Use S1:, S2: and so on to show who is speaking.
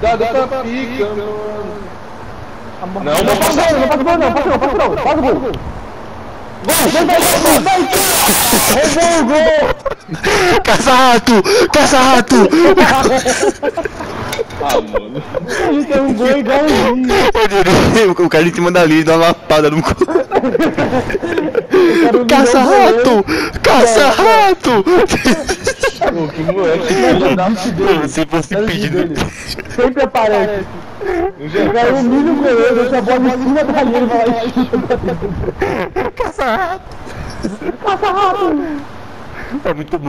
S1: Cuidado tá pica, mano.
S2: Não, não passa gol, não passa gol não, passa gol, passa gol, passa gol. Gol, vai, vai, vai, vai, vai, gol,
S3: Caça-rato! Caça-rato!
S1: Ah, mano.
S2: A tem um gol igualzinho.
S3: O cara em cima da linha dá uma lapada no cu. Caça-rato! Caça-rato!
S1: Moleque. filho da puta.
S3: Se fosse pedido.
S2: Sempre aparece. O cara humilha o goleiro, deixa a bola em cima da linha e vai lá e chuta.
S3: Caça-rato!
S2: Caça-rato.
S3: É muito bom.